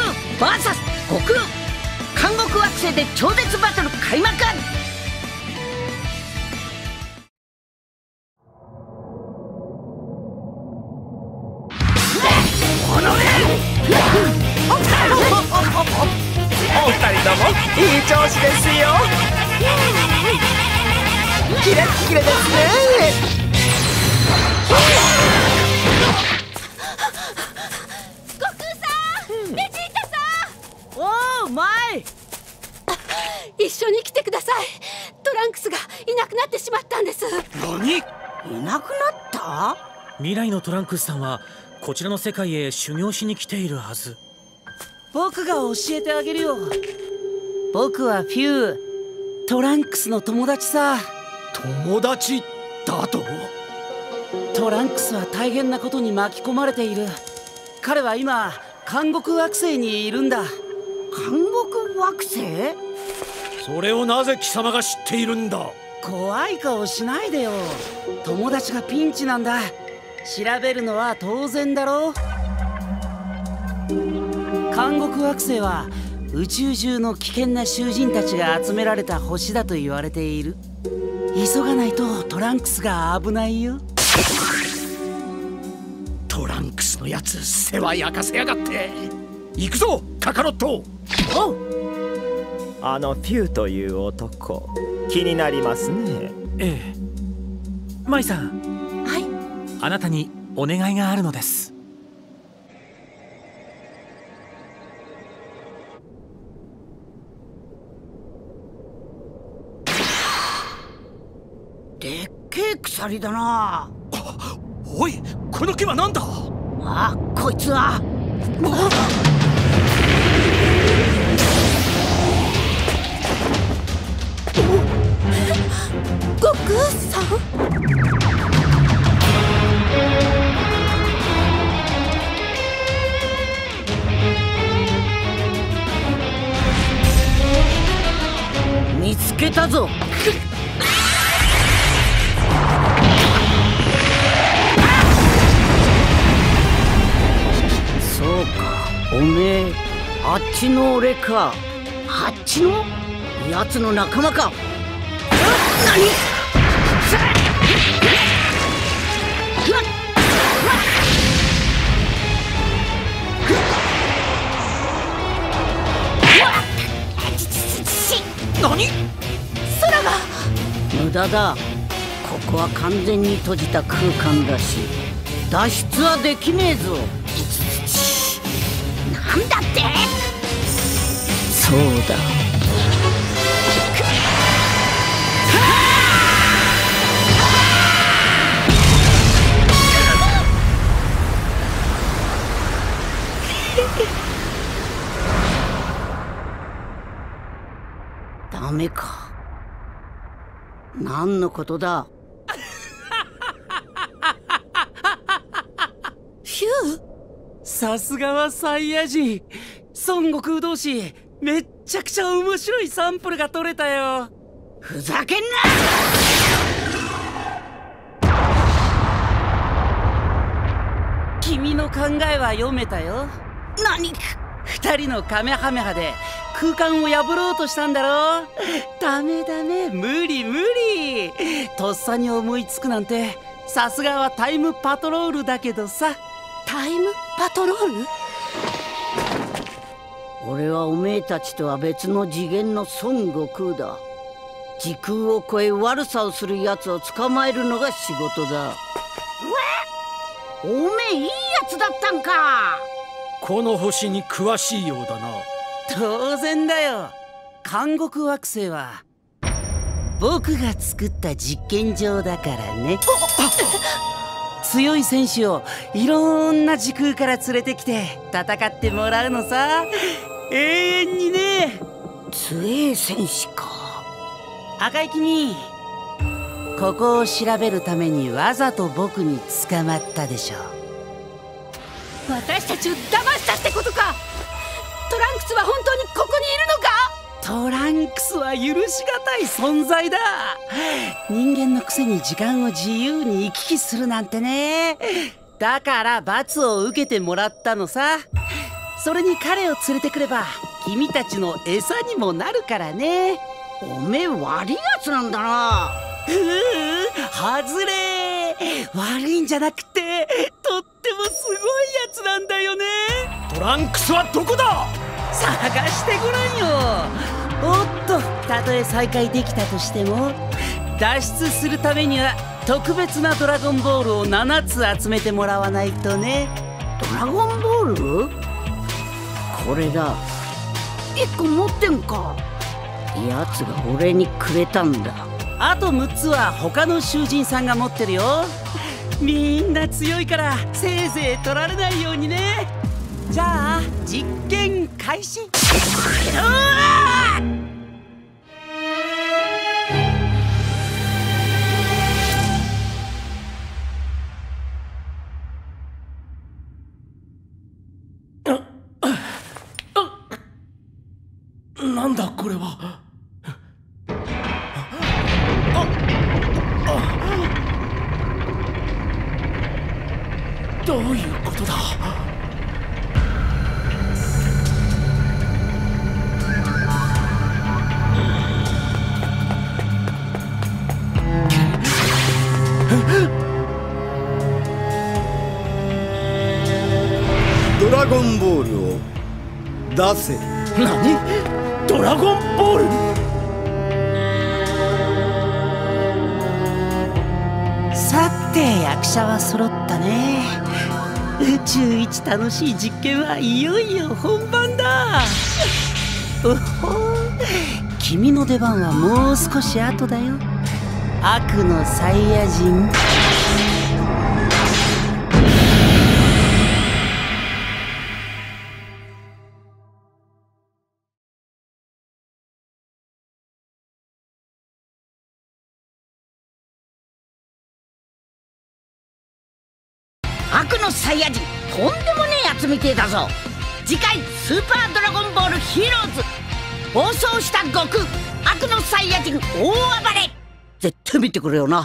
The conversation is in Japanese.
狼 VS 極狼監獄惑星で超絶バトル開幕いい調子ですよ。キッキですね。一緒に来てください。トランクスがいなくなってしまったんです。何？いなくなった？未来のトランクスさんはこちらの世界へ修行しに来ているはず。僕が教えてあげるよ。僕はフュー。トランクスの友達さ。友達だと？トランクスは大変なことに巻き込まれている。彼は今監獄惑星にいるんだ。監獄惑星？それをなぜ貴様が知っているんだ？怖い顔しないでよ。友達がピンチなんだ。調べるのは当然だろ。監獄惑星は宇宙中の危険な囚人たちが集められた星だと言われている。急がないとトランクスが危ないよ。トランクスのやつ世話焼かせやがって。行くぞカカロット。おうあのフューという男。気になりますね。ええ。舞さん。はい。あなたにお願いがあるのです。でっけえ鎖だな。おいこの木は何だ？あこいつは悟空さん。見つけたぞ。そうか。おめえあっちの俺か。あっちの？奴の仲間か。何？何？空が。無駄だ。ここは完全に閉じた空間だし。脱出はできねえぞ。なんだって？そうだダメか。何のことだ？ヒュー？さすがはサイヤ人。孫悟空同士めっちゃくちゃ面白いサンプルが取れたよ。ふざけんな！君の考えは読めたよ。何二人のカメハメハで空間を破ろうとしたんだろダメダメ無理無理。とっさに思いつくなんてさすがはタイムパトロールだけどさ。タイムパトロール？俺はおめえたちとは別の次元の孫悟空だ。時空を超え悪さをする奴を捕まえるのが仕事だ。おめえいいやつだったんかこの星に詳しいようだな。当然だよ。監獄惑星は僕が作った実験場だからね。強い選手をいろんな時空から連れてきて戦ってもらうのさ。永遠にね。強い選手か。赤い君ここを調べるためにわざと僕に捕まったでしょ私たちを騙したってことか。トランクスは本当にここにいるのか？トランクスは許しがたい存在だ。人間のくせに時間を自由に行き来するなんてね。だから罰を受けてもらったのさ。それに彼を連れてくれば君たちの餌にもなるからね。おめえ悪いやつなんだな。ふう外れ。悪いんじゃなくてとってもすごいやつなんだよね。トランクスはどこだ？探してごらんよ。おっとたとえ再会できたとしても脱出するためには特別なドラゴンボールを7つ集めてもらわないとね。ドラゴンボール？これだ。1個持ってんか。やつが俺にくれたんだ。あと6つは他の囚人さんが持ってるよみんな強いからせいぜい取られないようにね。じゃあ実験開始。なんだこれは。どういうことだ？ドラゴンボールを出せ。何？ドラゴンボール？さて役者は揃ったね宇宙一楽しい実験はいよいよ本番だ。お ほ君の出番はもう少し後だよ。悪のサイヤ人。悪のサイヤ人とんでもねえやつみてえだぞ。次回「スーパードラゴンボールヒーローズ」暴走した悟空。悪のサイヤ人大暴れ。絶対見てくれよな。